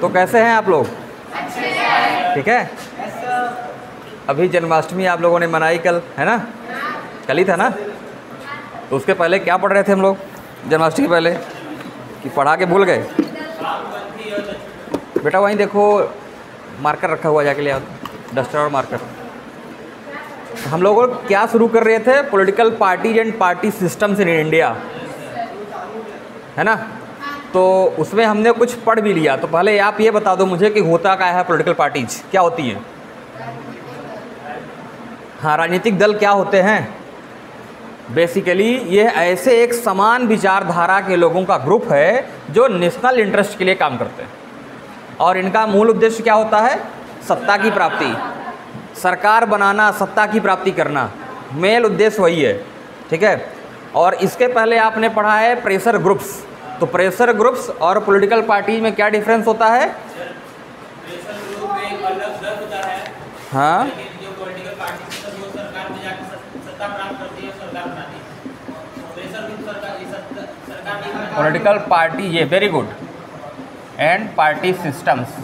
तो कैसे हैं आप लोग? ठीक है? अभी जन्माष्टमी आप लोगों ने मनाई कल है ना? कल ही था ना? तो उसके पहले क्या पढ़ रहे थे हम लोग जन्माष्टमी के पहले? कि पढ़ा के भूल गए? बेटा वहीं देखो मार्कर रखा हुआ जाके ले आओ। डस्टर और मार्कर हम लोग क्या शुरू कर रहे थे? Political parties and party systems in India है ना? तो उसमें हमने कुछ पढ़ भी लिया। तो पहले आप ये बता दो मुझे कि होता क्या है पॉलिटिकल पार्टीज़ क्या होती हैं? हाँ राजनीतिक दल क्या होते हैं? बेसिकली ये ऐसे एक समान विचारधारा के लोगों का ग्रुप है जो नेशनल इंटरेस्ट के लिए काम करते हैं। और इनका मूल उद्देश्य क्या होता है? सत्ता की प्राप्ति। सरकार बनाना, सत्ता की प्राप्ति करना। मेल उद्देश्य वही है, ठीक है? और इसके पहले आपने पढ़ा है प्रेशर ग्रुप्स तो प्रेशर ग्रुप्स और पॉलिटिकल पार्टी में क्या डिफरेंस होता है? हाँ? पॉलिटिकल पार्टी ये very good and party systems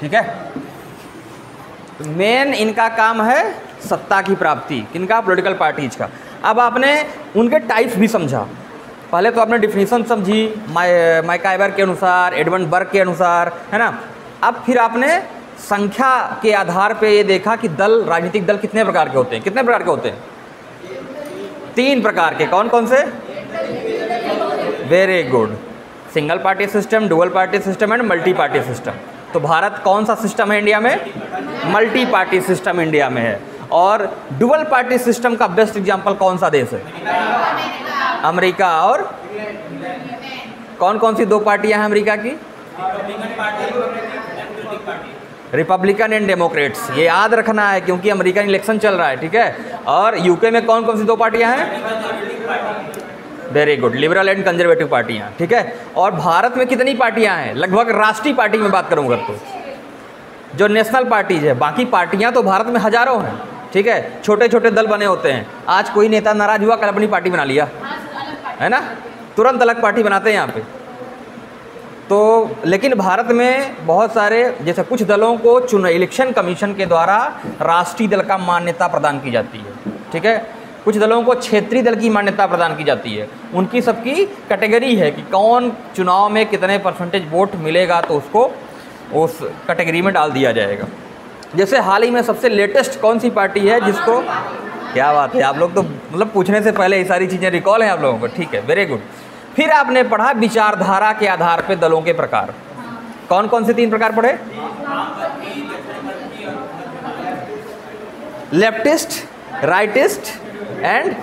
ठीक है? मेन इनका काम है सत्ता की प्राप्ति, किनका? पॉलिटिकल पार्टीज़ का। अब आपने उनके टाइप्स भी समझा। पहले तो आपने डिफिनीसन समझी माइकाइबर के अनुसार एडमंड बर्ग के अनुसार, है ना? अब फिर आपने संख्या के आधार पे ये देखा कि दल, राजनीतिक दल कितने प्रकार के होते हैं। कितने प्रकार के होते हैं? तीन प्रकार के। कौन कौन से? Very good single party system dual party system and multi party system तो भारत कौन सा सिस्टम है इंडिया में? मल्टी पार्टी सिस्टम इंडिया में है। और डुअल पार्टी सिस्टम का बेस्ट एग्जांपल कौन सा देश है? अमेरिका और कौन कौन सी दो पार्टियाँ हैं अमेरिका की? Republican and Democrats. ये याद रखना है क्योंकि अमेरिकन इलेक्शन चल रहा है, ठीक है? और यूके में कौन कौन सी दो पार्टियाँ हैं? Very good liberal and conservative पार्टियाँ, ठीक है? और भारत में कितनी पार्टियाँ हैं? लगभग राष्ट्रीय पार्टी में बात करूँगा तो। जो नेशनल पार्टीज़ है, बाकी पार्टियाँ तो भारत में हज़ारों हैं, ठीक है? छोटे छोटे दल बने होते हैं। आज कोई नेता नाराज़ हुआ, कल अपनी पार्टी बना लिया। है ना? तुरंत अलग पार्टी बनाते हैं यहाँ पे। तो लेकिन भारत में बहुत सारे, जैसे कुछ दलों को चुन इलेक्शन कमीशन के द्वारा राष्ट्रीय दल का मान्यता प्रदान की जाती है, ठीक है? कुछ दलों को क्षेत्रीय दल की मान्यता प्रदान की जाती है। उनकी सबकी कैटेगरी है कि कौन चुनाव में कितने परसेंटेज वोट मिलेगा तो उसको उस कैटेगरी में डाल दिया जाएगा। जैसे हाल ही में सबसे लेटेस्ट कौन सी पार्टी है जिसको क्या बात है? आप लोग तो मतलब पूछने से पहले ये सारी चीज़ें रिकॉल हैं आप लोगों को। ठीक है वेरी गुड फिर आपने पढ़ा विचारधारा के आधार पर दलों के प्रकार। कौन कौन से तीन प्रकार पढ़े? लेफ्टिस्ट राइटिस्ट एंड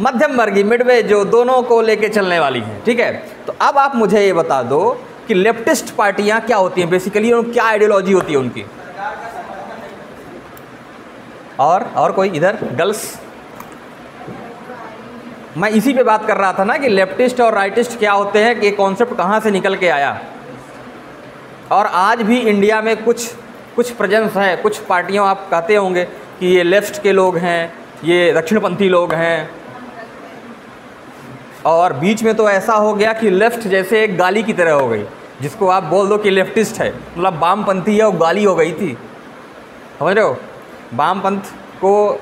मध्यम वर्गीय मिडवे जो दोनों को लेके चलने वाली हैं। ठीक है? तो अब आप मुझे ये बता दो कि लेफ्टिस्ट पार्टियाँ क्या होती हैं? बेसिकली क्या आइडियोलॉजी होती है उनकी? और और कोई इधर? गर्ल्स मैं इसी पे बात कर रहा था ना कि लेफ्टिस्ट और राइटिस्ट क्या होते हैं कि ये कॉन्सेप्ट कहाँ से निकल के आया? और आज भी इंडिया में कुछ कुछ प्रजेंस है, कुछ पार्टियों आप कहते होंगे कि ये लेफ़्ट के लोग हैं, ये दक्षिणपंथी लोग हैं। और बीच में तो ऐसा हो गया कि लेफ़्ट जैसे एक गाली की तरह हो गई, जिसको आप बोल दो कि लेफ्टिस्ट है। मतलब वामपंथी है वो गाली हो गई थी। समझ रहे हो? वामपंथ को,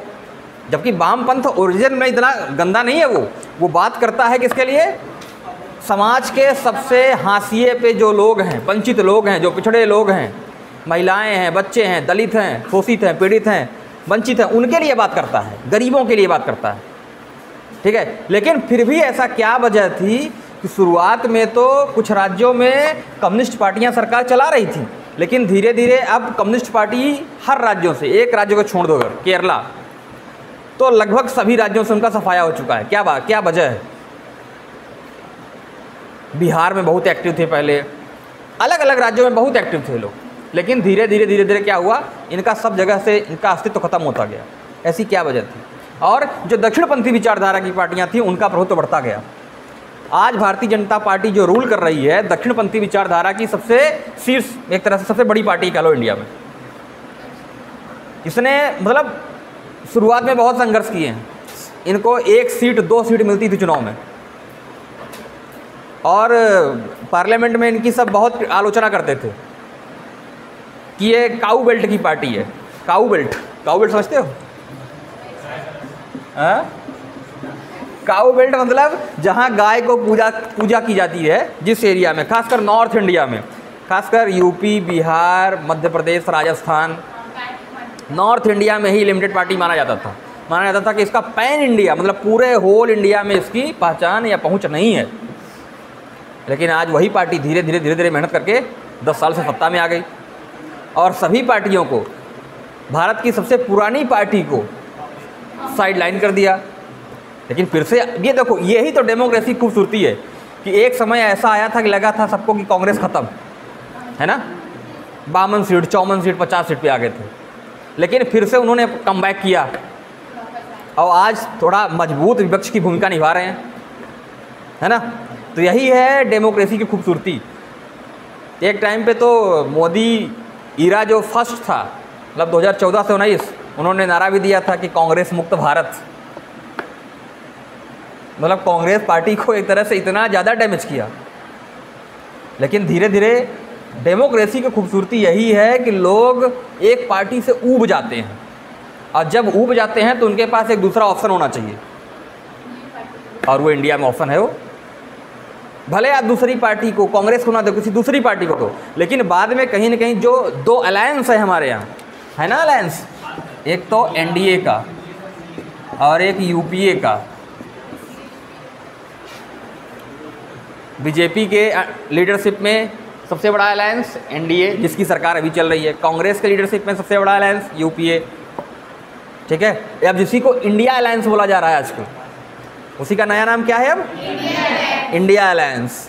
जबकि वामपंथ ओरिजिन में इतना गंदा नहीं है वो। वो बात करता है किसके लिए? समाज के सबसे हाशिए पे जो लोग हैं, वंचित लोग हैं, जो पिछड़े लोग हैं, महिलाएँ हैं, बच्चे हैं, दलित हैं, शोषित हैं, पीड़ित हैं, वंचित हैं, उनके लिए बात करता है, गरीबों के लिए बात करता है। ठीक है? लेकिन फिर भी ऐसा क्या वजह थी कि शुरुआत में तो कुछ राज्यों में कम्युनिस्ट पार्टियाँ सरकार चला रही थी? लेकिन धीरे धीरे अब कम्युनिस्ट पार्टी हर राज्यों से, एक राज्य को छोड़ दो केरला। तो लगभग सभी राज्यों से उनका सफाया हो चुका है। क्या बात क्या वजह है? बिहार में बहुत एक्टिव थे पहले। अलग अलग राज्यों में बहुत एक्टिव थे लोग। लेकिन धीरे धीरे धीरे धीरे क्या हुआ? इनका सब जगह से, इनका अस्तित्व खत्म होता गया। ऐसी क्या वजह थी? और जो दक्षिणपंथी विचारधारा की पार्टियाँ थी, उनका प्रभुत्व बढ़ता गया। आज भारतीय जनता पार्टी जो रूल कर रही है, दक्षिणपंथी विचारधारा की सबसे शीर्ष, एक तरह से सबसे बड़ी पार्टी कह लो इंडिया में। इसने मतलब शुरुआत में बहुत संघर्ष किए हैं। इनको एक सीट, दो सीट मिलती थी चुनाव में। और पार्लियामेंट में इनकी सब बहुत आलोचना करते थे कि ये काऊ बेल्ट की पार्टी है। काऊ बेल्ट? काऊ बेल्ट समझते हो? हाँ? काऊ बेल्ट मतलब जहाँ गाय को पूजा पूजा की जाती है जिस एरिया में, खासकर नॉर्थ इंडिया में। खासकर UP, Bihar, Madhya Pradesh, Rajasthan. North India में ही लिमिटेड पार्टी माना जाता था। माना जाता था कि इसका पैन इंडिया मतलब पूरे होल इंडिया में इसकी पहचान या पहुँच नहीं है। लेकिन आज वही पार्टी धीरे धीरे धीरे धीरे मेहनत करके दस साल से सत्ता में आ गई। और सभी पार्टियों को, भारत की सबसे पुरानी पार्टी को साइड लाइन कर दिया। लेकिन फिर से ये देखो, यही तो डेमोक्रेसी खूबसूरती है कि एक समय ऐसा आया था कि लगा था सबको कि कांग्रेस ख़त्म, है ना? बावन सीट चौवन सीट, पचास सीट पे आ गए थे। लेकिन फिर से उन्होंने कम किया। और आज थोड़ा मज़बूत विपक्ष की भूमिका निभा रहे हैं, है ना? तो यही है डेमोक्रेसी की खूबसूरती। एक टाइम पे तो मोदी ईरा जो फ़र्स्ट था मतलब 2014 से उन्नीस, उन्होंने नारा भी दिया था कि कांग्रेस मुक्त भारत। मतलब कांग्रेस पार्टी को एक तरह से इतना ज़्यादा डैमेज किया। लेकिन धीरे धीरे डेमोक्रेसी की खूबसूरती यही है कि लोग एक पार्टी से ऊब जाते हैं। और जब ऊब जाते हैं तो उनके पास एक दूसरा ऑप्शन होना चाहिए। और वो इंडिया में ऑप्शन है वो। भले आप दूसरी पार्टी को, कांग्रेस को ना दो, किसी दूसरी पार्टी को दो, लेकिन बाद में कहीं ना कहीं जो दो अलायंस है हमारे यहाँ, है ना अलायंस एक तो एनडीए का और एक यूपीए का। बीजेपी के लीडरशिप में सबसे बड़ा अलायंस एनडीए जिसकी सरकार अभी चल रही है। कांग्रेस के लीडरशिप में सबसे बड़ा अलायंस यूपीए ठीक है? अब जिसी को इंडिया अलायंस बोला जा रहा है आजकल, उसी का नया नाम क्या है अब? इंडिया अलायंस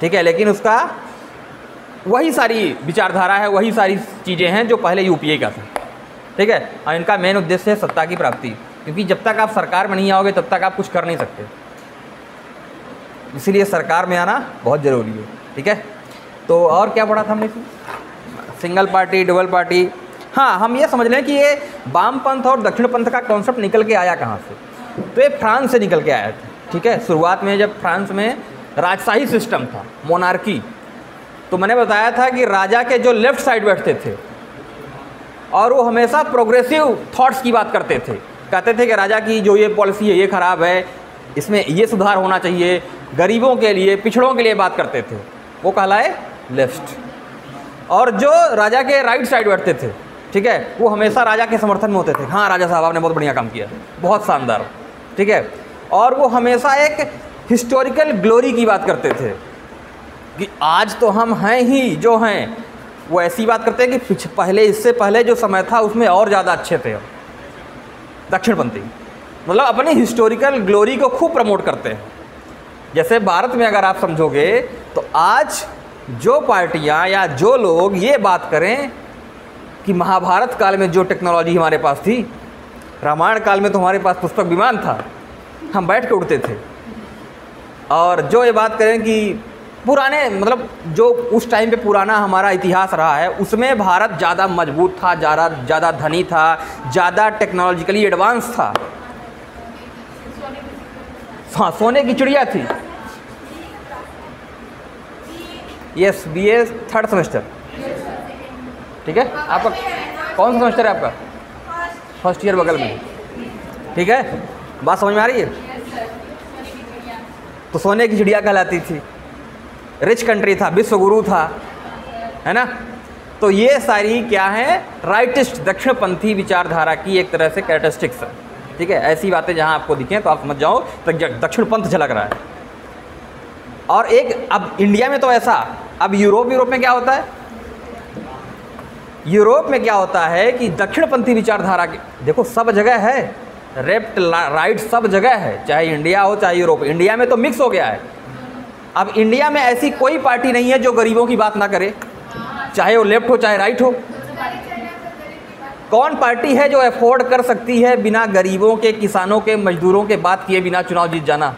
ठीक है? लेकिन उसका वही सारी विचारधारा है, वही सारी चीज़ें हैं जो पहले यूपीए का था। ठीक है? और इनका मेन उद्देश्य है सत्ता की प्राप्ति। क्योंकि जब तक आप सरकार में नहीं आओगे, तब तक आप कुछ कर नहीं सकते। इसीलिए सरकार में आना बहुत ज़रूरी है, ठीक है? तो और क्या पढ़ा था हमने सिंगल पार्टी, डबल पार्टी। हाँ हम ये समझ लें कि ये वामपंथ और दक्षिण पंथ का कॉन्सेप्ट निकल के आया कहाँ से? तो ये फ्रांस से निकल के आया था, ठीक है? शुरुआत में जब फ्रांस में राजशाही सिस्टम था मोनार्की तो मैंने बताया था कि राजा के जो लेफ़्ट साइड बैठते थे, और वो हमेशा प्रोग्रेसिव थॉट्स की बात करते थे। कहते थे कि राजा की जो ये पॉलिसी है, ये ख़राब है इसमें ये सुधार होना चाहिए। गरीबों के लिए, पिछड़ों के लिए बात करते थे। वो कहलाए लेफ़्ट। और जो राजा के राइट साइड बैठते थे, ठीक है, वो हमेशा राजा के समर्थन में होते थे। हाँ राजा साहब, आपने बहुत बढ़िया काम किया। बहुत शानदार, ठीक है। और वो हमेशा एक हिस्टोरिकल ग्लोरी की बात करते थे कि आज तो हम हैं ही जो हैं। वो ऐसी बात करते हैं कि पहले, इससे पहले जो समय था, उसमें और ज़्यादा अच्छे थे। दक्षिणपंथी मतलब अपनी हिस्टोरिकल ग्लोरी को खूब प्रमोट करते हैं। जैसे भारत में अगर आप समझोगे तो आज जो पार्टियाँ या जो लोग ये बात करें कि महाभारत काल में जो टेक्नोलॉजी हमारे पास थी, रामायण काल में तो हमारे पास पुस्तक विमान था, हम बैठ के उड़ते थे। और जो ये बात करें कि पुराने मतलब जो उस टाइम पे पुराना हमारा इतिहास रहा है, उसमें भारत ज़्यादा मज़बूत था, ज़्यादा ज़्यादा धनी था, ज़्यादा टेक्नोलॉजिकली एडवांस था। हाँ सोने की चिड़िया थी। Yes B A third semester ठीक है? आपका कौन सा सेमेस्टर है आपका? फ़र्स्ट ईयर बगल में। ठीक है? बात समझ में आ रही है? तो सोने की चिड़िया कहलाती थी। रिच कंट्री था विश्वगुरु था, है ना? तो ये सारी क्या है? राइटिस्ट दक्षिणपंथी विचारधारा की एक तरह से कैरेक्टरिस्टिक्स है। ठीक है? ऐसी बातें जहाँ आपको दिखें तो आप समझ जाओ दक्षिण पंथ झलक रहा है। और एक, अब इंडिया में तो ऐसा, अब यूरोप यूरोप में क्या होता है? यूरोप में क्या होता है कि दक्षिणपंथी विचारधारा के देखो, सब जगह है। लेफ़्ट राइट सब जगह है, चाहे इंडिया हो, चाहे यूरोप। इंडिया में तो मिक्स हो गया है। अब इंडिया में ऐसी कोई पार्टी नहीं है जो गरीबों की बात ना करे। चाहे वो लेफ़्ट हो, चाहे राइट हो। कौन पार्टी है जो अफोर्ड कर सकती है बिना गरीबों के, किसानों के, मजदूरों के बात किए बिना चुनाव जीत जाना?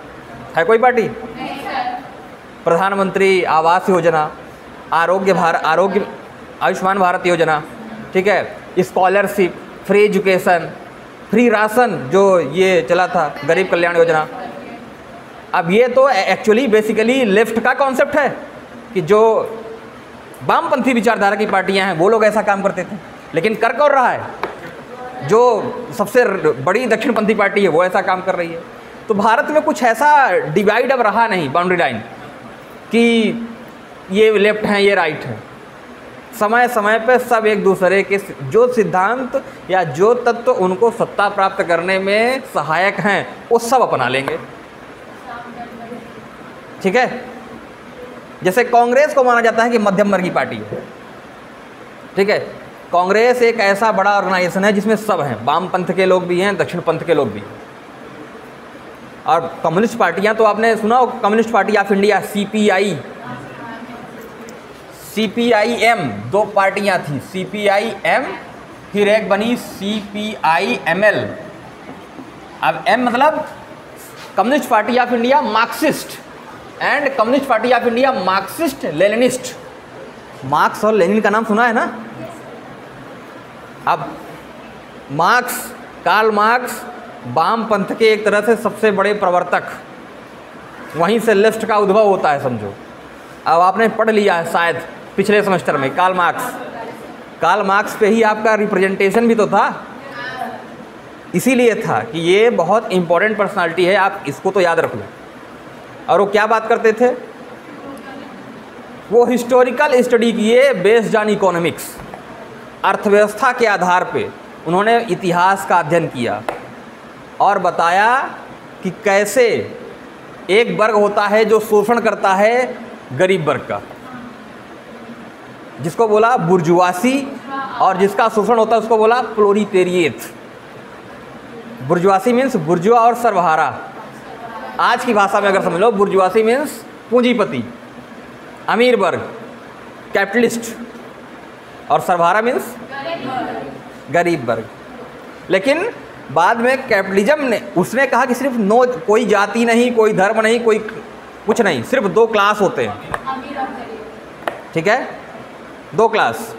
है कोई पार्टी? प्रधानमंत्री आवास योजना, आरोग्य भार, आरोग्य, आयुष्मान भारत योजना, ठीक है? Scholarship free education free ration जो ये चला था, गरीब कल्याण योजना। अब ये तो एक्चुअली बेसिकली लेफ़्ट का कॉन्सेप्ट है कि जो वामपंथी विचारधारा की पार्टियाँ हैं, वो लोग ऐसा काम करते थे। लेकिन कर कौन रहा है? जो सबसे बड़ी दक्षिणपंथी पार्टी है, वो ऐसा काम कर रही है। तो भारत में कुछ ऐसा डिवाइड अब रहा नहीं बाउंड्री लाइन कि ये लेफ़्ट हैं, ये राइट हैं। समय समय पर सब एक दूसरे के जो सिद्धांत या जो तत्व उनको सत्ता प्राप्त करने में सहायक हैं, वो सब अपना लेंगे। ठीक है? जैसे कांग्रेस को माना जाता है कि मध्यम वर्गीय पार्टी है। ठीक है? कांग्रेस एक ऐसा बड़ा ऑर्गेनाइजेशन है जिसमें सब हैं। वाम पंथ के लोग भी हैं, दक्षिण पंथ के लोग भी। हैं और कम्युनिस्ट पार्टियाँ तो आपने सुना हो, communist party of India C P I C P I M दो पार्टियाँ थी। सी पी आई एम फिर एक बनी C P I M L अब एम मतलब communist party of India Marxist. And communist party of India Marxist Leninist Marx और Lenin का नाम सुना है ना? अब मार्क्स कार्ल मार्क्स वाम पंथ के एक तरह से सबसे बड़े प्रवर्तक। वहीं से लेफ़्ट का उद्भव होता है, समझो। अब आपने पढ़ लिया है शायद पिछले सेमेस्टर में कार्ल मार्क्स कार्ल मार्क्स पे ही आपका रिप्रेजेंटेशन भी तो था। इसीलिए था कि ये बहुत इंपॉर्टेंट पर्सनालिटी है, आप इसको तो याद रख लो। और वो क्या बात करते थे? वो हिस्टोरिकल स्टडी किए बेस्ड ऑन इकोनॉमिक्स अर्थव्यवस्था के आधार पे उन्होंने इतिहास का अध्ययन किया और बताया कि कैसे एक वर्ग होता है जो शोषण करता है गरीब वर्ग का। जिसको बोला बुर्जुआसी और जिसका शोषण होता है उसको बोला प्लोरीटेरिएट। बुर्जुआसी मीन्स बुर्जुआ और सर्वहारा। आज की भाषा में अगर समझ लो, बुर्जुआसी मीन्स पूंजीपति, अमीर वर्ग, कैपिटलिस्ट। और सर्वहारा मीन्स गरीब वर्ग। लेकिन बाद में कैपिटलिज्म ने, उसने कहा कि सिर्फ़ नो, कोई जाति नहीं, कोई धर्म नहीं, कोई कुछ नहीं, सिर्फ़ दो क्लास होते हैं। ठीक है? दो क्लास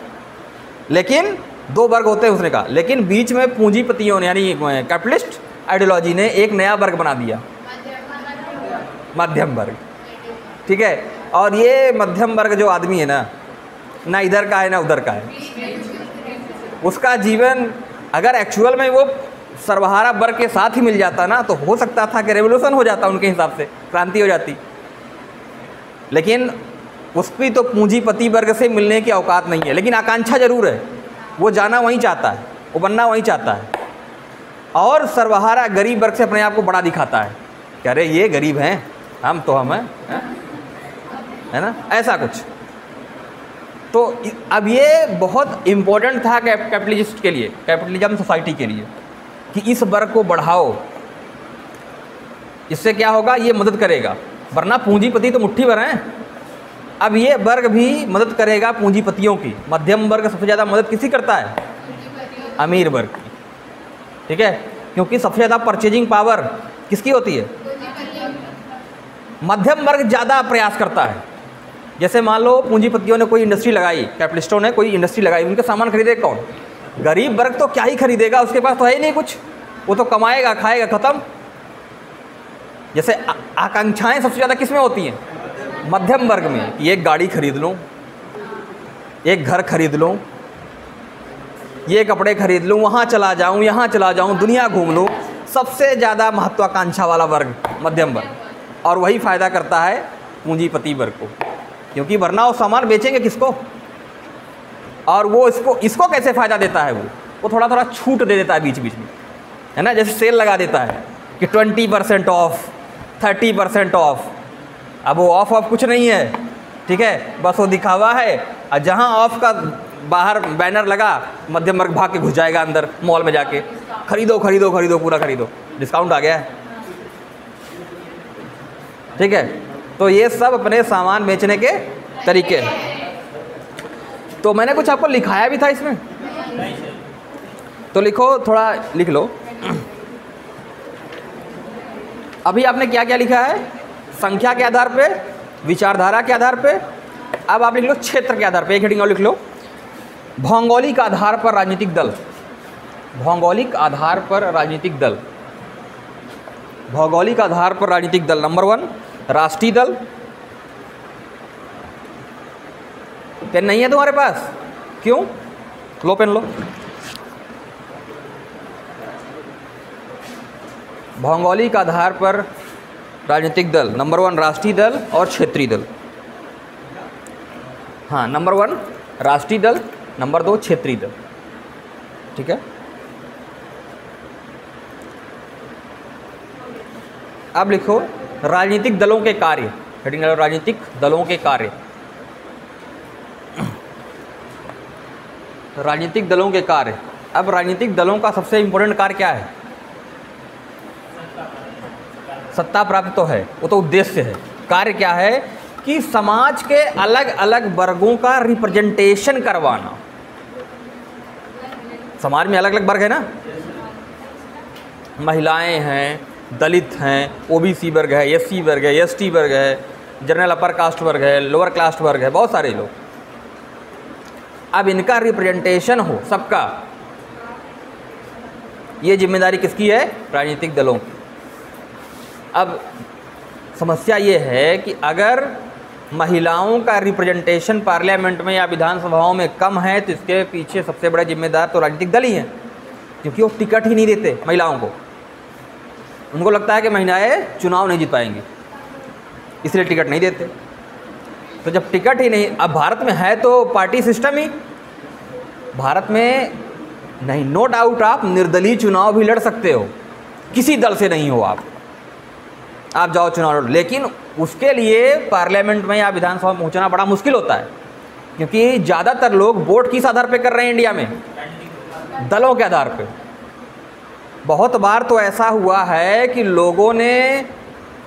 लेकिन दो वर्ग होते हैं उसने कहा। लेकिन बीच में पूंजीपतियों ने, यानी कैपिटलिस्ट आइडियोलॉजी ने एक नया वर्ग बना दिया। मध्यम वर्ग। ठीक है? और ये मध्यम वर्ग जो आदमी है ना ना इधर का है, ना उधर का है। उसका जीवन अगर एक्चुअल में वो सर्वहारा वर्ग के साथ ही मिल जाता ना तो हो सकता था कि रेवोल्यूशन हो जाता उनके हिसाब से, क्रांति हो जाती। लेकिन उसकी तो पूंजीपति वर्ग से मिलने की औकात नहीं है। लेकिन आकांक्षा ज़रूर है। वो जाना वहीं चाहता है, वो बनना वहीं चाहता है। और सर्वहारा गरीब वर्ग से अपने आप को बड़ा दिखाता है। कि अरे, ये गरीब हैं, हम तो हम हैं? है ना? ऐसा कुछ। तो अब ये बहुत इम्पोर्टेंट था कैपिटलिस्ट के लिए कैपिटलिज्म सोसाइटी के लिए, कि इस वर्ग को बढ़ाओ। इससे क्या होगा? ये मदद करेगा। वरना पूंजीपति तो मुट्ठी भर हैं। अब ये वर्ग भी मदद करेगा पूंजीपतियों की। मध्यम वर्ग सबसे ज़्यादा मदद किसी करता है? अमीर वर्ग की। ठीक है? क्योंकि सबसे ज़्यादा परचेजिंग पावर किसकी होती है? मध्यम वर्ग ज़्यादा प्रयास करता है। जैसे मान लो पूंजीपतियों ने कोई इंडस्ट्री लगाई कैपिटलिस्टों ने कोई इंडस्ट्री लगाई, उनके सामान खरीदे कौन? गरीब वर्ग तो क्या ही खरीदेगा, उसके पास तो है ही नहीं कुछ। वो तो कमाएगा, खाएगा, ख़त्म। जैसे आकांक्षाएँ सबसे ज़्यादा किसमें होती हैं? मध्यम वर्ग में कि एक गाड़ी खरीद लूँ, एक घर खरीद लूँ, ये कपड़े खरीद लूँ, वहाँ चला जाऊँ, यहाँ चला जाऊँ, दुनिया घूम लूँ। सबसे ज़्यादा महत्वाकांक्षा वाला वर्ग मध्यम वर्ग। और वही फ़ायदा करता है पूंजीपति वर्ग को। क्योंकि वरना वो सामान बेचेंगे किसको? और वो इसको इसको कैसे फ़ायदा देता है वो? वो थोड़ा थोड़ा छूट दे देता है बीच बीच में। है ना? जैसे सेल लगा देता है कि twenty percent of thirty percent of अब वो ऑफ़ ऑफ़ कुछ नहीं है, ठीक है? बस वो दिखावा है। और जहाँ ऑफ़ का बाहर बैनर लगा, मध्यम वर्ग भाग के घुस जाएगा अंदर मॉल में जाके। खरीदो खरीदो खरीदो, पूरा खरीदो। डिस्काउंट आ गया। है ठीक है? तो ये सब अपने सामान बेचने के तरीके। हैं तो मैंने कुछ आपको लिखाया भी था इसमें? तो लिखो, थोड़ा लिख लो। अभी आपने क्या क्या लिखा है? संख्या के आधार पे, विचारधारा के आधार पे, अब आप लिख लो क्षेत्र के आधार पे। एक हेडिंग और लिख लो। भौगोलिक आधार पर राजनीतिक दल। भौगोलिक आधार पर राजनीतिक दल। भौगोलिक आधार पर राजनीतिक दल। नंबर वन राष्ट्रीय दल? पेन नहीं है तुम्हारे पास? क्यों? लो पेन लो। भौगोलिक आधार पर राजनीतिक दल, नंबर वन राष्ट्रीय दल और क्षेत्रीय दल। हाँ नंबर वन राष्ट्रीय दल, नंबर दो क्षेत्रीय दल। ठीक है? अब लिखो। राजनीतिक दलों के कार्य, हेडिंग राजनीतिक दलों के कार्य। राजनीतिक दलों के कार्य। अब राजनीतिक दलों का सबसे इम्पोर्टेंट कार्य क्या है? सत्ता प्राप्त तो है, वो तो उद्देश्य है। कार्य क्या है? कि समाज के अलग अलग वर्गों का रिप्रेजेंटेशन करवाना। समाज में अलग अलग वर्ग है ना? महिलाएँ हैं दलित हैं ओबीसी वर्ग है एससी वर्ग है एसटी वर्ग है जनरल अपर कास्ट वर्ग है लोअर कास्ट वर्ग है, बहुत सारे लोग। अब इनका रिप्रेजेंटेशन हो सबका, ये ज़िम्मेदारी किसकी है? राजनीतिक दलों की। अब समस्या ये है कि अगर महिलाओं का रिप्रेजेंटेशन पार्लियामेंट में या विधानसभाओं में कम है तो इसके पीछे सबसे बड़े जिम्मेदार तो राजनीतिक दल ही हैं, क्योंकि वो टिकट ही नहीं देते महिलाओं को। उनको लगता है कि महिलाएँ चुनाव नहीं जीत पाएँगी, इसलिए टिकट नहीं देते। तो जब टिकट ही नहीं, अब भारत में है तो पार्टी सिस्टम ही। भारत में नहीं नो डाउट आप निर्दलीय चुनाव भी लड़ सकते हो, किसी दल से नहीं हो आप। आप जाओ चुनाव लड़ो लेकिन उसके लिए पार्लियामेंट में या विधानसभा में पहुँचना बड़ा मुश्किल होता है, क्योंकि ज़्यादातर लोग वोट किस आधार पर कर रहे हैं इंडिया में? दलों के आधार पे। बहुत बार तो ऐसा हुआ है कि लोगों ने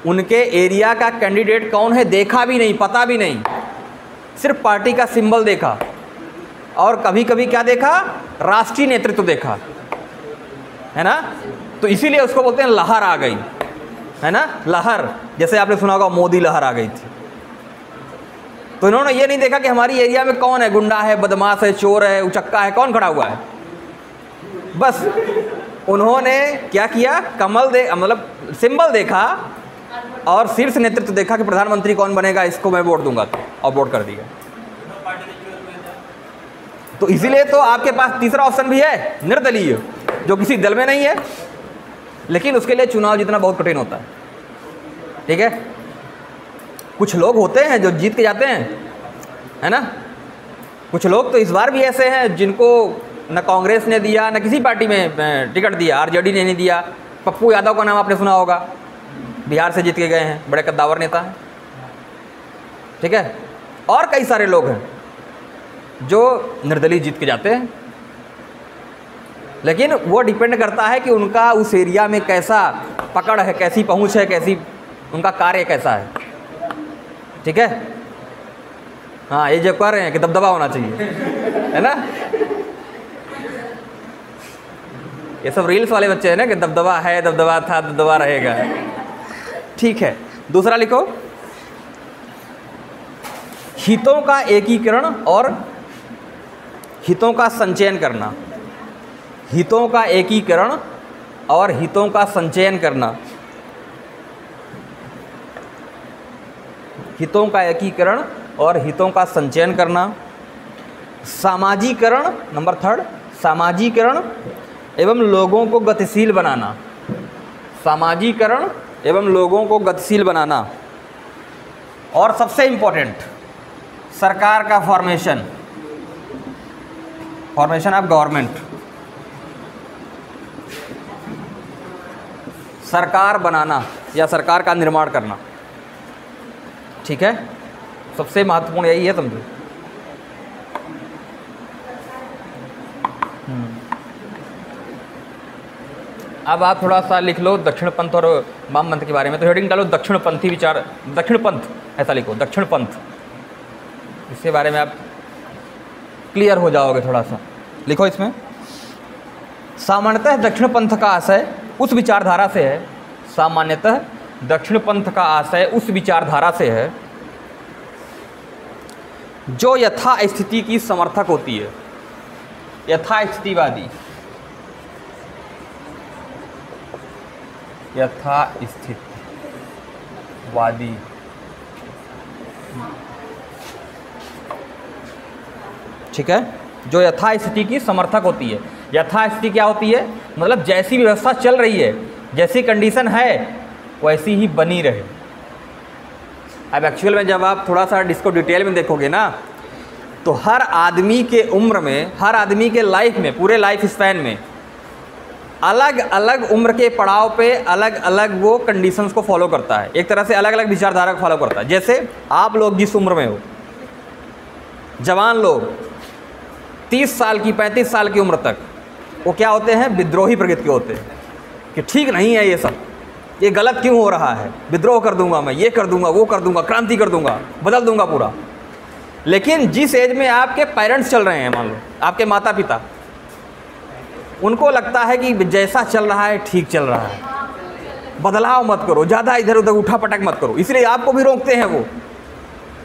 उनके एरिया का कैंडिडेट कौन है देखा भी नहीं, पता भी नहीं। सिर्फ़ पार्टी का सिंबल देखा और कभी कभी क्या देखा? राष्ट्रीय नेतृत्व देखा। है ना? तो इसीलिए उसको बोलते हैं लहर आ गई। है ना? लहर। जैसे आपने सुना होगा, मोदी लहर आ गई थी। तो इन्होंने ये नहीं देखा कि हमारी एरिया में कौन है? गुंडा है, बदमाश है, चोर है, उचक्का है, कौन खड़ा हुआ है? बस। उन्होंने क्या किया? कमल दे मतलब सिंबल देखा और शीर्ष नेतृत्व देखा कि प्रधानमंत्री कौन बनेगा, इसको मैं वोट दूँगा और वोट कर दिया। तो इसीलिए तो आपके पास तीसरा ऑप्शन भी है, निर्दलीय, जो किसी दल में नहीं है, लेकिन उसके लिए चुनाव जीतना बहुत कठिन होता है। ठीक है? कुछ लोग होते हैं जो जीत के जाते हैं, है ना? कुछ लोग तो इस बार भी ऐसे हैं जिनको न कांग्रेस ने दिया, न किसी पार्टी में टिकट दिया, आरजेडी ने नहीं दिया। पप्पू यादव का नाम आपने सुना होगा। बिहार से जीत के गए हैं, बड़े कद्दावर नेता हैं। ठीक है? और कई सारे लोग हैं जो निर्दलीय जीत के जाते हैं। लेकिन वो डिपेंड करता है कि उनका उस एरिया में कैसा पकड़ है, कैसी पहुँच है, कैसी, उनका कार्य कैसा है। ठीक है? हाँ ये जो कह रहे हैं कि दबदबा होना चाहिए। है ना? ये सब रील्स वाले बच्चे हैं ना कि दबदबा है, दबदबा था, दबदबा रहेगा। ठीक है, दूसरा लिखो। हितों का एकीकरण और हितों का संचयन करना। हितों का एकीकरण और हितों का संचयन करना। हितों का एकीकरण और हितों का संचयन करना। सामाजिकरण, नंबर थर्ड, सामाजिकरण एवं लोगों को गतिशील बनाना। सामाजिकरण एवं लोगों को गतिशील बनाना। और सबसे इम्पोर्टेंट सरकार का फॉर्मेशन फॉर्मेशन ऑफ़ गवर्नमेंट सरकार बनाना या सरकार का निर्माण करना। ठीक है? सबसे महत्वपूर्ण यही है समझो। अब आप थोड़ा सा लिख लो दक्षिण पंथ और वाम पंथ के बारे में। तो हेडिंग डालो, दक्षिण पंथी विचार, दक्षिण पंथ, ऐसा लिखो, दक्षिण पंथ। इसके बारे में आप क्लियर हो जाओगे थोड़ा सा। लिखो इसमें। सामान्यतः दक्षिण पंथ का आशय उस विचारधारा से है। सामान्यतः दक्षिण पंथ का आशय उस विचारधारा से है। जो यथा स्थिति की समर्थक होती है। यथा स्थितिवादी यथा स्थित। वादी। ठीक है? जो यथा स्थिति की समर्थक होती है। यथा स्थिति क्या होती है? मतलब जैसी व्यवस्था चल रही है, जैसी कंडीशन है, वैसी ही बनी रहे। अब एक्चुअल में जब आप थोड़ा सा इसको डिटेल में देखोगे ना तो हर आदमी के उम्र में, हर आदमी के लाइफ में, पूरे लाइफ स्पैन में अलग अलग उम्र के पड़ाव पे अलग अलग वो कंडीशंस को फॉलो करता है। एक तरह से अलग अलग विचारधारा को फॉलो करता है। जैसे आप लोग जिस उम्र में हो, जवान लोग, तीस साल की, पैंतीस साल की उम्र तक, वो क्या होते हैं? विद्रोही प्रगति के होते हैं। कि ठीक नहीं है ये सब। ये गलत क्यों हो रहा है? विद्रोह कर दूँगा मैं, ये कर दूँगा, वो कर दूँगा, क्रांति कर दूँगा, बदल दूँगा पूरा। लेकिन जिस एज में आपके पेरेंट्स चल रहे हैं, मान लो, आपके माता पिता उनको लगता है कि जैसा चल रहा है, ठीक चल रहा है। बदलाव मत करो, ज़्यादा इधर उधर उठा पटक मत करो। इसलिए आपको भी रोकते हैं वो,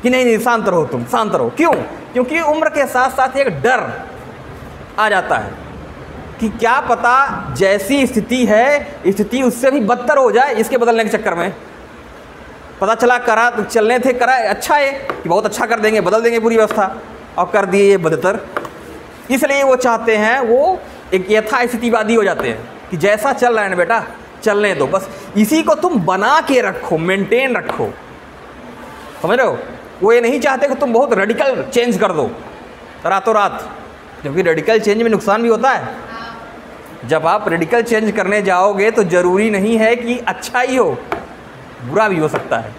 कि नहीं नहीं, शांत रहो तुम, शांत रहो। क्यों? क्योंकि उम्र के साथ साथ एक डर आ जाता है, कि क्या पता जैसी स्थिति है, स्थिति उससे भी बदतर हो जाए, इसके बदलने के चक्कर में। पता चला, करा तो चलने थे, करा अच्छा है, कि बहुत अच्छा कर देंगे, बदल देंगे पूरी व्यवस्था, और कर दिए ये बदतर। इसलिए वो चाहते हैं, वो एक यथा स्थितिवादी हो जाते हैं कि जैसा चल रहा है ना बेटा, चलने दो। बस इसी को तुम बना के रखो मेंटेन रखो। समझ रहे हो? वो ये नहीं चाहते कि तुम बहुत रेडिकल चेंज कर दो। रातों रात क्योंकि रेडिकल चेंज में नुकसान भी होता है। जब आप रेडिकल चेंज करने जाओगे तो ज़रूरी नहीं है कि अच्छा ही हो, बुरा भी हो सकता है।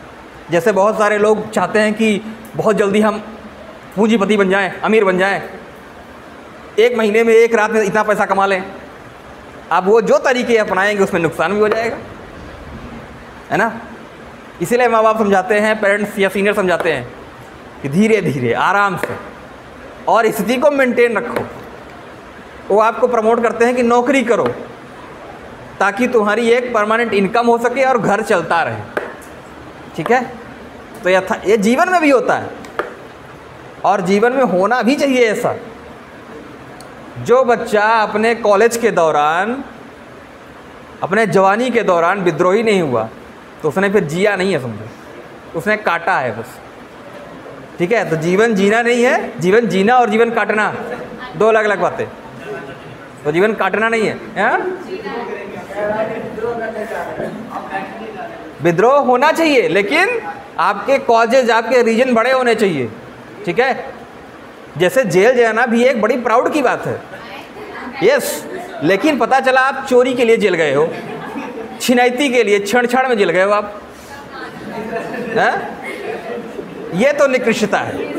जैसे बहुत सारे लोग चाहते हैं कि बहुत जल्दी हम पूंजीपति बन जाएँ, अमीर बन जाएँ एक महीने में एक रात में इतना पैसा कमा लें। अब वो जो तरीके अपनाएँगे, उसमें नुकसान भी हो जाएगा। है ना? इसीलिए माँ बाप समझाते हैं पेरेंट्स या सीनियर समझाते हैं कि धीरे धीरे आराम से और स्थिति को मेंटेन रखो। वो आपको प्रमोट करते हैं कि नौकरी करो ताकि तुम्हारी एक परमानेंट इनकम हो सके और घर चलता रहे। ठीक है? तो यथा, ये जीवन में भी होता है और जीवन में होना भी चाहिए ऐसा। जो बच्चा अपने कॉलेज के दौरान, अपने जवानी के दौरान विद्रोही नहीं हुआ तो उसने फिर जिया नहीं है, समझो। उसने काटा है बस। ठीक है तो जीवन जीना नहीं है, जीवन जीना और जीवन काटना, दो अलग अलग बातें। तो जीवन काटना नहीं है? विद्रोह होना चाहिए, लेकिन आपके कॉजेज आपके रीजन बड़े होने चाहिए। ठीक है? जैसे जेल जाना भी एक बड़ी प्राउड की बात है। यस लेकिन पता चला आप चोरी के लिए जेल गए हो। छिनैती के लिए क्षण में जेल गए हो आप। है? ये तो निकृष्टता है।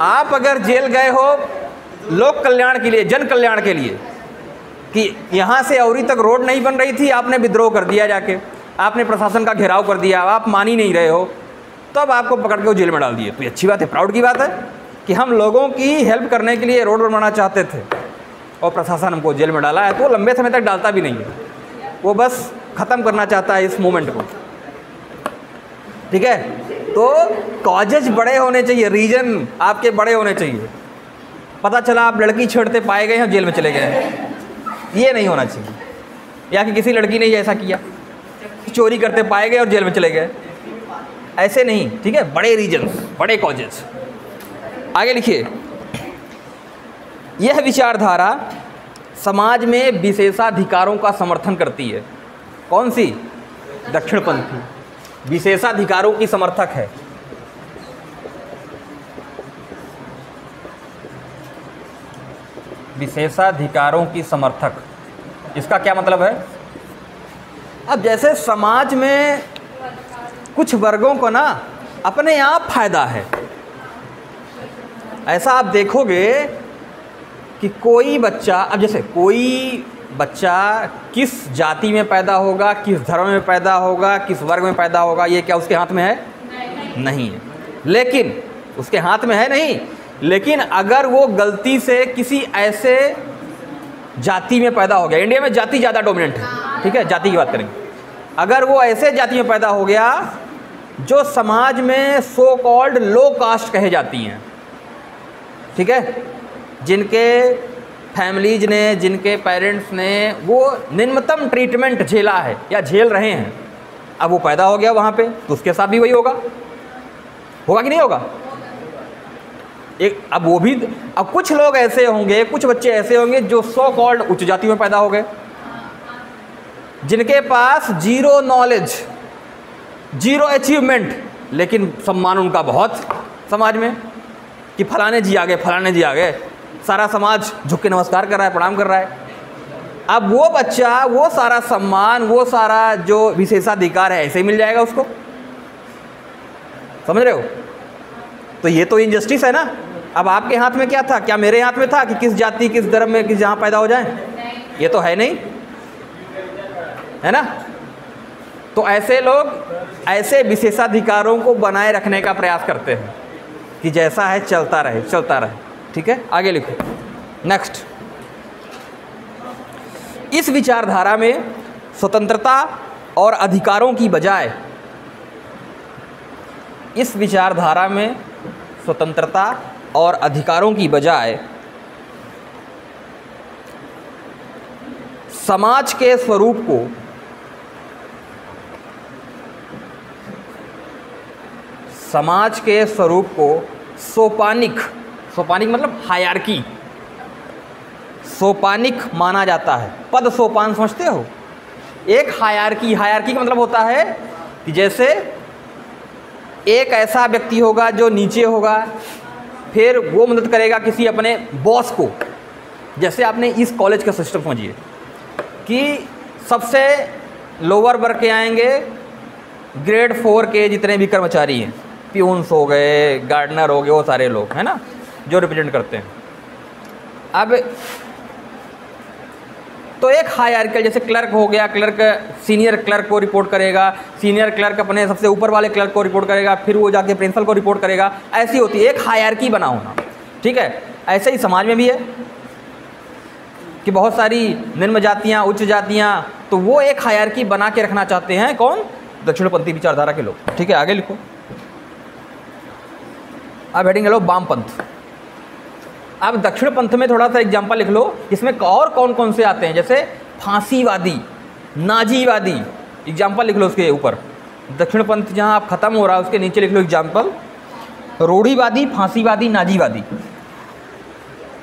आप अगर जेल गए हो लोक कल्याण के लिए, जन कल्याण के लिए, कि यहाँ से अवरी तक रोड नहीं बन रही थी, आपने विद्रोह कर दिया जाके, आपने प्रशासन का घेराव कर दिया, आप मान ही नहीं रहे हो। तो अब आपको पकड़ के वो जेल में डाल दिए। तो ये अच्छी बात है, प्राउड की बात है कि हम लोगों की हेल्प करने के लिए रोड बनवाना चाहते थे और प्रशासन हमको जेल में डाला है तो वो लंबे समय तक डालता भी नहीं है। वो बस ख़त्म करना चाहता है इस मोमेंट को। ठीक है? तो कॉजेज बड़े होने चाहिए, रीजन आपके बड़े होने चाहिए। पता चला आप लड़की छेड़ते पाए गए हैं जेल में चले गए हैं। ये नहीं होना चाहिए। या कि किसी लड़की ने ऐसा किया चोरी करते पाए गए और जेल में चले गए। ऐसे नहीं, ठीक है? बड़े रीजन बड़े कॉजेज आगे लिखिए। यह विचारधारा समाज में विशेषाधिकारों का समर्थन करती है। कौन सी? दक्षिणपंथी। विशेषाधिकारों की समर्थक है। विशेषाधिकारों की समर्थक। इसका क्या मतलब है? अब जैसे समाज में कुछ वर्गों को ना अपने आप फ़ायदा है। ऐसा आप देखोगे कि कोई बच्चा अब जैसे कोई बच्चा किस जाति में पैदा होगा किस धर्म में पैदा होगा किस वर्ग में पैदा होगा ये क्या उसके हाथ में है? नहीं, नहीं है। लेकिन उसके हाथ में है नहीं लेकिन अगर वो गलती से किसी ऐसे जाति में पैदा हो गया इंडिया में जाति ज़्यादा डोमिनेंट है ठीक है? जाति की बात करेंगे। अगर वो ऐसे जाति में पैदा हो गया जो समाज में सो कॉल्ड लो कास्ट कहे जाती हैं। ठीक है? जिनके फैमिलीज़ ने, जिनके पेरेंट्स ने वो निम्नतम ट्रीटमेंट झेला है या झेल रहे हैं। अब वो पैदा हो गया वहाँ पे तो उसके साथ भी वही होगा। होगा कि नहीं होगा? एक, अब वो भी, अब कुछ लोग ऐसे होंगे, कुछ बच्चे ऐसे होंगे जो सो कॉल्ड उच्च जाति में पैदा हो गए। जिनके पास ज़ीरो नॉलेज ज़ीरो अचीवमेंट लेकिन सम्मान उनका बहुत समाज में, कि फलाने जी आ गए फलाने जी आ गए सारा समाज झुक के नमस्कार कर रहा है, प्रणाम कर रहा है। अब वो बच्चा, वो सारा सम्मान, वो सारा जो विशेषाधिकार है, ऐसे ही मिल जाएगा उसको। समझ रहे हो? तो ये तो इनजस्टिस है ना। अब आपके हाथ में क्या था? क्या मेरे हाथ में था कि किस जाति, किस धर्म में, किस जहाँ पैदा हो जाए? ये तो है नहीं। है ना? तो ऐसे लोग ऐसे विशेषाधिकारों को बनाए रखने का प्रयास करते हैं कि जैसा है चलता रहे चलता रहे। ठीक है? आगे लिखो। नेक्स्ट इस विचारधारा में स्वतंत्रता और अधिकारों की बजाय इस विचारधारा में स्वतंत्रता और अधिकारों की बजाय समाज के स्वरूप को समाज के स्वरूप को सोपानिक सोपानिक मतलब हायरकी सोपानिक माना जाता है। पद सोपान समझते हो? एक हायरकी हायरकी का मतलब होता है कि जैसे एक ऐसा व्यक्ति होगा जो नीचे होगा, फिर वो मदद करेगा किसी अपने बॉस को। जैसे आपने इस कॉलेज का सिस्टम समझिए कि सबसे लोअर वर्ग के आएँगे ग्रेड फोर के जितने भी कर्मचारी हैं। प्यून्स हो गए, गार्डनर हो गए, वो सारे लोग, है ना, जो रिप्रेजेंट करते हैं। अब तो एक हाई आर्कल जैसे क्लर्क हो गया क्लर्क सीनियर क्लर्क को रिपोर्ट करेगा सीनियर क्लर्क अपने सबसे ऊपर वाले क्लर्क को रिपोर्ट करेगा, फिर वो जाके प्रिंसिपल को रिपोर्ट करेगा, ऐसी होती है, एक हायरकी बना होना, ठीक है? ऐसे ही समाज में भी है कि बहुत सारी निम्न जातियाँ, उच्च जातियाँ तो वो एक हायरकी बना के रखना चाहते हैं, कौन? दक्षिणपंथी विचारधारा के लोग, ठीक है? आगे लिखो। अब हेडिंग लो वामपंथ अब दक्षिण पंथ में थोड़ा सा एग्ज़ाम्पल लिख लो इसमें और कौन कौन से आते हैं? जैसे फांसीवादी, नाजीवादी एग्ज़ाम्पल लिख लो उसके ऊपर। दक्षिण पंथ जहाँ आप ख़त्म हो रहा है, उसके नीचे लिख लो एग्ज़ाम्पल रूढ़ीवादी, फांसीवादी, नाजीवादी।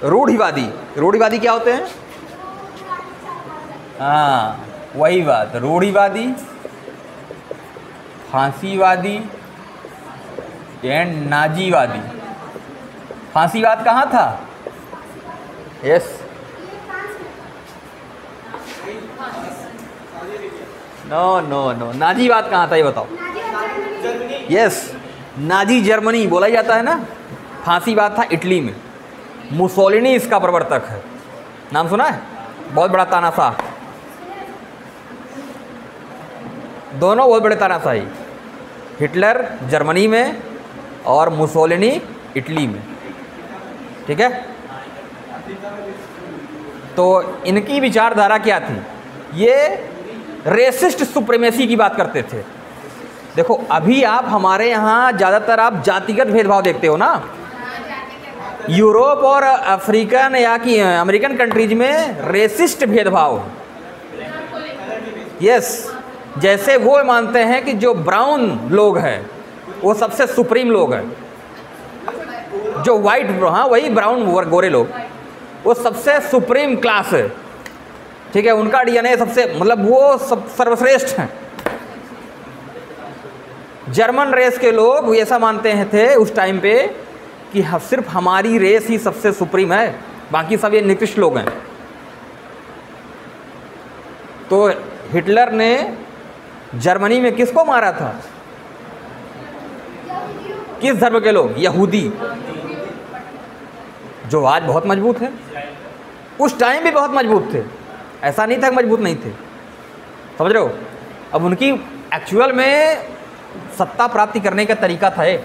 रूढ़ीवादी। रूढ़ीवादी क्या होते हैं? हाँ वही बात। रूढ़ीवादी, फांसीवादी एंड नाजीवादी। फांसीवाद कहाँ था? यस नो नो नो नाजीवाद कहाँ था, ये बताओ। यस नाजी जर्मनी, बोला जाता है ना? फांसीवाद था इटली में। मुसोलिनी इसका प्रवर्तक है। नाम सुना है? बहुत बड़ा तानाशाह। दोनों बहुत बड़े तानाशाही। हिटलर जर्मनी में और मुसोलिनी इटली में। ठीक है? तो इनकी विचारधारा क्या थी? ये रेसिस्ट सुप्रीमेसी की बात करते थे। देखो, अभी आप हमारे यहाँ ज़्यादातर आप जातिगत भेदभाव देखते हो ना? यूरोप और अफ्रीकन या कि अमेरिकन कंट्रीज़ में रेसिस्ट भेदभाव यस जैसे वो मानते हैं कि जो ब्राउन लोग हैं वो सबसे सुप्रीम लोग हैं। जो वाइट हाँ वही ब्राउन गोरे लोग। वो सबसे सुप्रीम क्लास है। ठीक है, उनका डीएनए सबसे मतलब वो सब सर्वश्रेष्ठ हैं। जर्मन रेस के लोग ऐसा मानते हैं, थे उस टाइम पे कि सिर्फ़ हमारी रेस ही सबसे सुप्रीम है। बाकी सब ये निकृष्ट लोग हैं। तो हिटलर ने जर्मनी में किसको मारा था? किस धर्म के लोग? यहूदी। जो आज बहुत मज़बूत है। उस टाइम भी बहुत मज़बूत थे। ऐसा नहीं था कि मज़बूत नहीं थे। समझ रहे हो? अब उनकी एक्चुअल में सत्ता प्राप्ति करने का तरीका था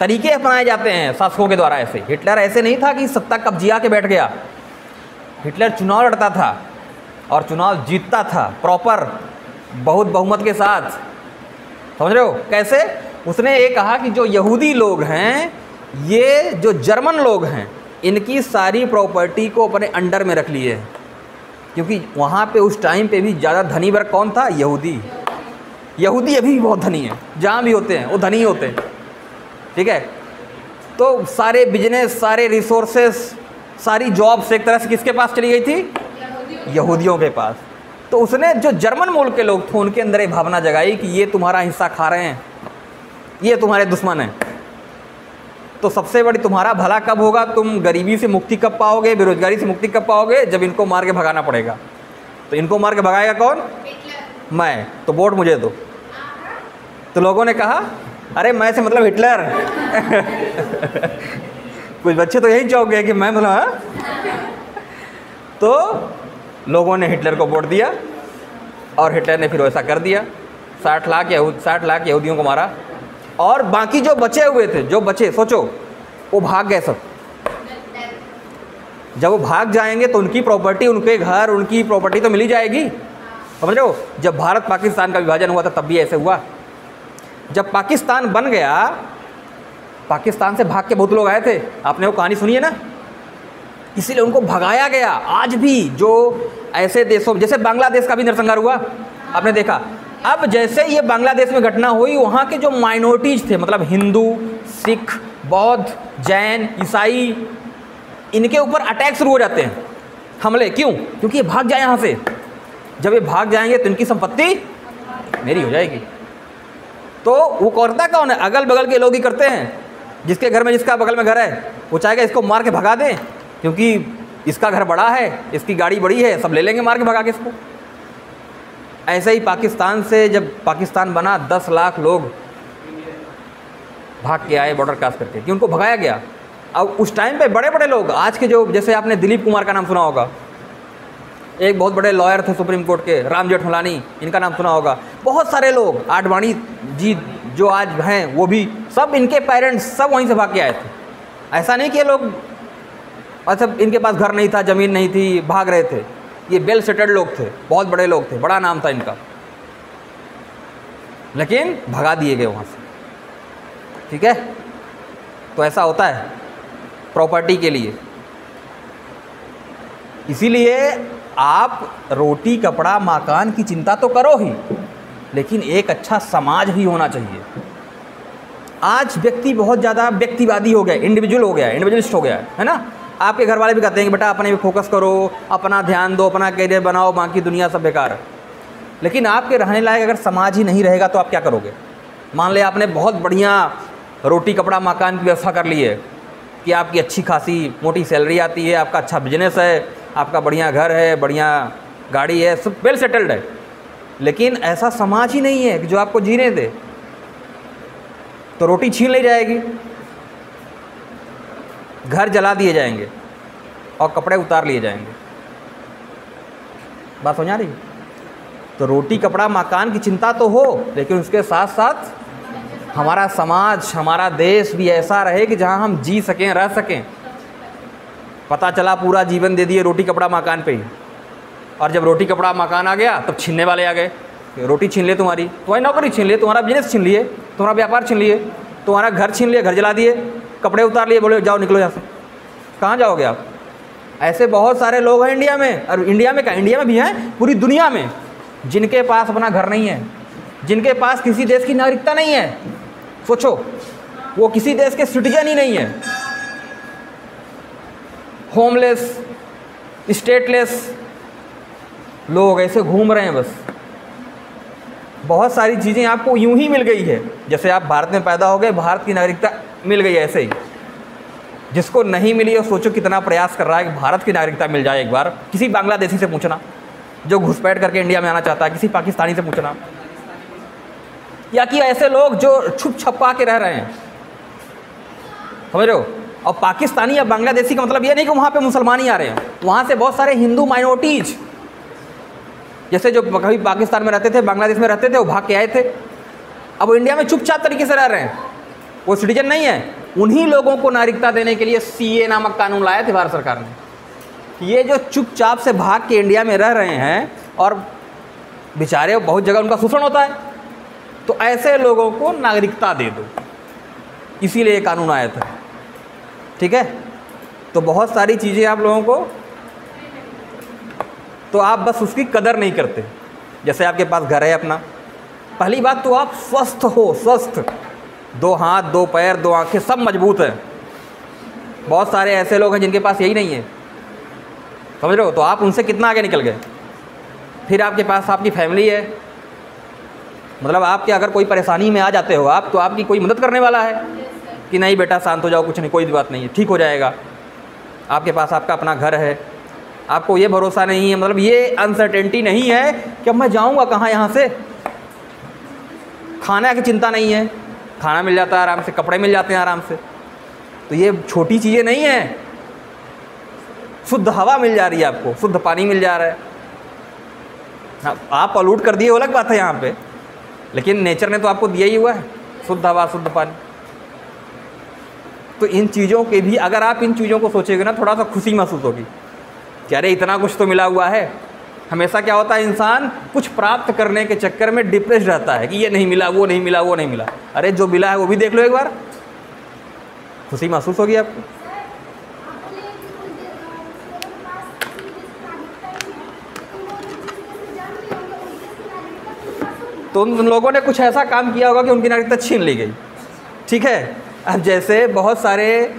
तरीके अपनाए जाते हैं शासकों के द्वारा ऐसे। हिटलर ऐसे नहीं था कि सत्ता कब्जिया के बैठ गया। हिटलर चुनाव लड़ता था और चुनाव जीतता था। प्रॉपर बहुत बहुमत के साथ। समझ रहे हो? कैसे? उसने ये कहा कि जो यहूदी लोग हैं, ये जो जर्मन लोग हैं, इनकी सारी प्रॉपर्टी को अपने अंडर में रख लिए। क्योंकि वहाँ पे उस टाइम पे भी ज़्यादा धनी वर्ग कौन था? यहूदी। यहूदी अभी भी बहुत धनी है। जहाँ भी होते हैं, वो धनी होते हैं। ठीक है? तो सारे बिज़नेस सारे रिसोर्सेस सारी जॉब्स एक तरह से किसके पास चली गई थी? यहूदियों के पास। तो उसने जो जर्मन मूल के लोग थे, उनके अंदर ये भावना जगाई कि ये तुम्हारा हिस्सा खा रहे हैं। ये तुम्हारे दुश्मन हैं। तो सबसे बड़ी तुम्हारा भला कब होगा? तुम गरीबी से मुक्ति कब पाओगे? बेरोजगारी से मुक्ति कब पाओगे? जब इनको मार के भगाना पड़ेगा। तो इनको मार के भगाएगा कौन? मैं। तो वोट मुझे दो। तो लोगों ने कहा अरे मैं से मतलब हिटलर। कुछ बच्चे तो यही चौक गए कि मैं मतलब हाँ? तो लोगों ने हिटलर को वोट दिया और हिटलर ने फिर वैसा कर दिया। साठ लाख यहूद साठ लाख यहूदियों को मारा। और बाकी जो बचे हुए थे, जो बचे, सोचो, वो भाग गए सब। जब वो भाग जाएँगे तो उनकी प्रॉपर्टी उनके घर, उनकी प्रॉपर्टी तो मिली जाएगी। समझ रहे हो? जब भारत पाकिस्तान का विभाजन हुआ था, तब भी ऐसे हुआ। जब पाकिस्तान बन गया, पाकिस्तान से भाग के बहुत लोग आए थे। आपने वो कहानी सुनी है ना? इसीलिए उनको भगाया गया। आज भी जो ऐसे देशों, जैसे बांग्लादेश का भी नरसंहार हुआ। आपने देखा? अब जैसे ये बांग्लादेश में घटना हुई, वहाँ के जो माइनॉरिटीज़ थे मतलब हिंदू, सिख, बौद्ध, जैन, ईसाई, इनके ऊपर अटैक शुरू हो जाते हैं। हमले, क्यों? क्योंकि ये भाग जाए यहाँ से। जब ये भाग जाएँगे तो इनकी संपत्ति मेरी हो जाएगी। तो वो करता कौन है? अगल बगल के लोग ही करते हैं। जिसके घर में जिसका बगल में घर है, वो चाहेगा इसको मार के भगा दें, क्योंकि इसका घर बड़ा है, इसकी गाड़ी बड़ी है, सब ले लेंगे मार के भगा के इसको। ऐसे ही पाकिस्तान से जब पाकिस्तान बना, दस लाख लोग भाग के आए बॉर्डर क्रॉस करके। कि उनको भगाया गया। अब उस टाइम पे बड़े बड़े लोग, आज के जो, जैसे आपने दिलीप कुमार का नाम सुना होगा। एक बहुत बड़े लॉयर थे सुप्रीम कोर्ट के, राम जेठमलानी, इनका नाम सुना होगा। बहुत सारे लोग, आडवाणी जी जो आज हैं, वो भी, सब इनके पेरेंट्स सब वहीं से भाग के आए थे। ऐसा नहीं कि लोग अच्छा इनके पास घर नहीं था, ज़मीन नहीं थी, भाग रहे थे। ये वेल सेटल्ड लोग थे, बहुत बड़े लोग थे, बड़ा नाम था इनका। लेकिन भगा दिए गए वहाँ से। ठीक है? तो ऐसा होता है प्रॉपर्टी के लिए। इसीलिए आप रोटी, कपड़ा, मकान की चिंता तो करो ही, लेकिन एक अच्छा समाज भी होना चाहिए। आज व्यक्ति बहुत ज़्यादा व्यक्तिवादी हो गया इंडिविजुअल हो गया इंडिविजुअलिस्ट हो गया, है ना? आपके घर वाले भी कहते हैं कि बेटा अपने भी फोकस करो, अपना ध्यान दो, अपना करियर बनाओ, बाकी दुनिया सब बेकार। है लेकिन आपके रहने लायक अगर समाज ही नहीं रहेगा तो आप क्या करोगे? मान लिया आपने बहुत बढ़िया रोटी, कपड़ा, मकान की व्यवस्था कर ली है कि आपकी अच्छी खासी मोटी सैलरी आती है, आपका अच्छा बिज़नेस है, आपका बढ़िया घर है, बढ़िया गाड़ी है, सब वेल सेटल्ड है। लेकिन ऐसा समाज ही नहीं है कि जो आपको जीने दे। तो रोटी छीन ली जाएगी। घर जला दिए जाएँगे और कपड़े उतार लिए जाएँगे। बात समझा रही? तो रोटी, कपड़ा, मकान की चिंता तो हो, लेकिन उसके साथ साथ हमारा समाज, हमारा देश भी ऐसा रहे कि जहाँ हम जी सकें, रह सकें। पता चला पूरा जीवन दे दिए रोटी, कपड़ा, मकान पे ही। और जब रोटी, कपड़ा, मकान आ गया, तब छीनने वाले आ गए रोटी छीन लिए तुम्हारी। तुम्हारी नौकरी छीन लिए, तुम्हारा बिज़नेस छीन लिए, तुम्हारा व्यापार छीन लिए, तुम्हारा घर छीन लिए, घर जला दिए। कपड़े उतार लिए, बोले, जाओ, निकलो यहाँ से। कहाँ जाओगे आप? ऐसे बहुत सारे लोग हैं इंडिया में, और इंडिया में क्या, इंडिया में भी हैं? पूरी दुनिया में, जिनके पास अपना घर नहीं है, जिनके पास किसी देश की नागरिकता नहीं है। सोचो, वो किसी देश के सिटीजन ही नहीं है। होमलेस, स्टेटलेस लोग ऐसे घूम रहे हैं बस। बहुत सारी चीज़ें आपको यूँ ही मिल गई है, जैसे आप भारत में पैदा हो गए, भारत की नागरिकता मिल गई ऐसे ही। जिसको नहीं मिली और सोचो कितना प्रयास कर रहा है कि भारत की नागरिकता मिल जाए एक बार, किसी बांग्लादेशी से पूछना, जो घुसपैठ करके इंडिया में आना चाहता है, किसी पाकिस्तानी से पूछना। या कि ऐसे लोग जो छुप छपा के रह रहे हैं। समझ रहे हो? और पाकिस्तानी या बांग्लादेशी का मतलब ये नहीं कि वहाँ पे मुसलमान ही आ रहे हैं। वहाँ से बहुत सारे हिंदू माइनॉरिटीज जैसे जो कभी पाकिस्तान में रहते थे, बांग्लादेश में रहते थे, वो भाग के आए थे। अब वो इंडिया में चुपचाप तरीके से रह रहे हैं। वो सिटीजन नहीं है। उन्हीं लोगों को नागरिकता देने के लिए सीए नामक कानून लाया थे भारत सरकार ने। ये जो चुपचाप से भाग के इंडिया में रह रहे हैं और बेचारे बहुत जगह उनका शोषण होता है तो ऐसे लोगों को नागरिकता दे दो। इसीलिए ये कानून आया था। ठीक है? तो बहुत सारी चीज़ें आप लोगों को तो आप बस उसकी कदर नहीं करते। जैसे आपके पास घर है अपना। पहली बात तो आप स्वस्थ हो, स्वस्थ। दो हाथ, दो पैर, दो आँखें सब मज़बूत हैं। बहुत सारे ऐसे लोग हैं जिनके पास यही नहीं है। समझ रहे हो? तो आप उनसे कितना आगे निकल गए? फिर आपके पास आपकी फैमिली है। मतलब आपके अगर कोई परेशानी में आ जाते हो आप तो आपकी कोई मदद करने वाला है? कि नहीं बेटा, शांत हो जाओ, कुछ नहीं, कोई बात नहीं है ठीक हो जाएगा। आपके पास आपका अपना घर है। आपको ये भरोसा नहीं है मतलब ये अनसर्टेनिटी नहीं है कि अब मैं जाऊँगा कहाँ यहाँ से? खाना की चिंता नहीं है। खाना मिल जाता है आराम से, कपड़े मिल जाते हैं आराम से। तो ये छोटी चीज़ें नहीं हैं। शुद्ध हवा मिल जा रही है आपको, शुद्ध पानी मिल जा रहा है। हाँ आप पॉल्यूट कर दिए, अलग बात है यहाँ पे। लेकिन नेचर ने तो आपको दिया ही हुआ है, शुद्ध हवा, शुद्ध पानी। तो इन चीज़ों के भी, अगर आप इन चीज़ों को सोचेंगे ना, थोड़ा सा खुशी महसूस होगी। कि अरे, इतना कुछ तो मिला हुआ है। हमेशा क्या होता है, इंसान कुछ प्राप्त करने के चक्कर में डिप्रेस रहता है कि ये नहीं मिला, वो नहीं मिला, वो नहीं मिला। अरे, जो मिला है वो भी देख लो एक बार। खुशी महसूस होगी आपको। तो उन लोगों ने कुछ ऐसा काम किया होगा कि उनकी नागरिकता छीन ली गई। ठीक है? अब जैसे बहुत सारे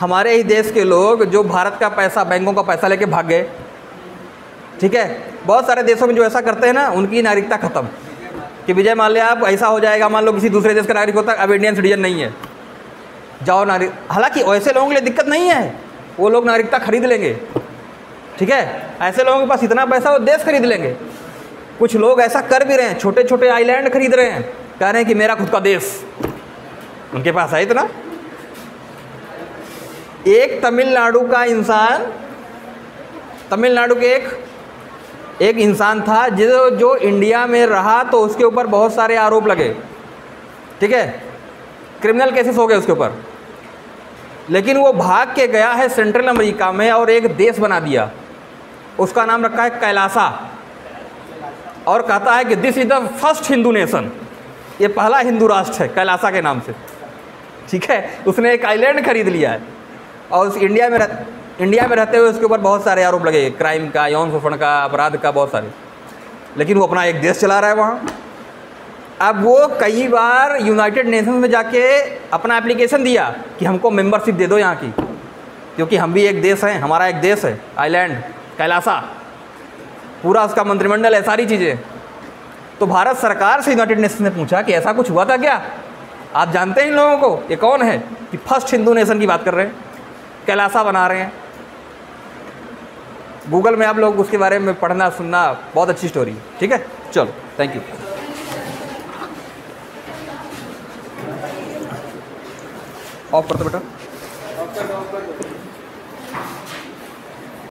हमारे ही देश के लोग जो भारत का पैसा, बैंकों का पैसा लेके भाग गए ठीक है? बहुत सारे देशों में जो ऐसा करते हैं ना, उनकी नागरिकता ख़त्म। कि विजय, मान लिया आप, ऐसा हो जाएगा, मान लो किसी दूसरे देश का नागरिक होता है अब इंडियन सिटीजन नहीं है। जाओ नागरिक, हालाँकि ऐसे लोगों के लिए दिक्कत नहीं है। वो लोग नागरिकता खरीद लेंगे। ठीक है? ऐसे लोगों के पास इतना पैसा, वो देश खरीद लेंगे। कुछ लोग ऐसा कर भी रहे हैं छोटे छोटे आइलैंड खरीद रहे हैं। कह रहे हैं कि मेरा खुद का देश। उनके पास है इतना? एक तमिलनाडु का इंसान, तमिलनाडु के एक एक इंसान था जो जो इंडिया में रहा तो उसके ऊपर बहुत सारे आरोप लगे। ठीक है? क्रिमिनल केसेस हो गए उसके ऊपर। लेकिन वो भाग के गया है सेंट्रल अमेरिका में और एक देश बना दिया। उसका नाम रखा है कैलासा। और कहता है कि this is the first Hindu nation ये पहला हिंदू राष्ट्र है कैलासा के नाम से। ठीक है? उसने एक आइलैंड खरीद लिया है। और उस इंडिया में रह, इंडिया में रहते हुए उसके ऊपर बहुत सारे आरोप लगे। क्राइम का, यौन शोषण का, अपराध का, बहुत सारे। लेकिन वो अपना एक देश चला रहा है वहाँ। अब वो कई बार यूनाइटेड नेशंस में जाके अपना एप्लीकेशन दिया कि हमको मेंबरशिप दे दो यहाँ की। क्योंकि हम भी एक देश हैं, हमारा एक देश है आइलैंड कैलासा पूरा उसका मंत्रिमंडल है सारी चीज़ें। तो भारत सरकार से यूनाइटेड नेशन ने पूछा कि ऐसा कुछ हुआ था क्या? आप जानते हैं इन लोगों को? ये कौन है? कि फ़र्स्ट हिंदू नेशन की बात कर रहे हैं। कैलासा बना रहे हैं। गूगल में आप लोग उसके बारे में पढ़ना, सुनना, बहुत अच्छी स्टोरी है ठीक है? चलो थैंक यू ऑफ़ कर दो बेटा।